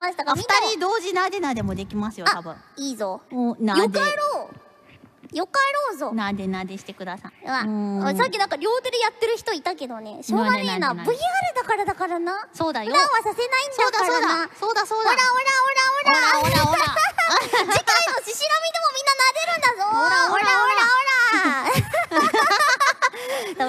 ましたか？二人同時なでなでもできますよ多分。いいぞ。おなで。よかろう。よかろうぞ。なでなでしてくださいわさっきなんか両手でやってる人いたけどねしょうがねえな。VR だからだからな。そうだよ。オラはさせないんだからな。そうだそうだ。そうだオラオらオらオらオらオら次回のししらみでもみんななでるんだぞ。ほらほらほらほら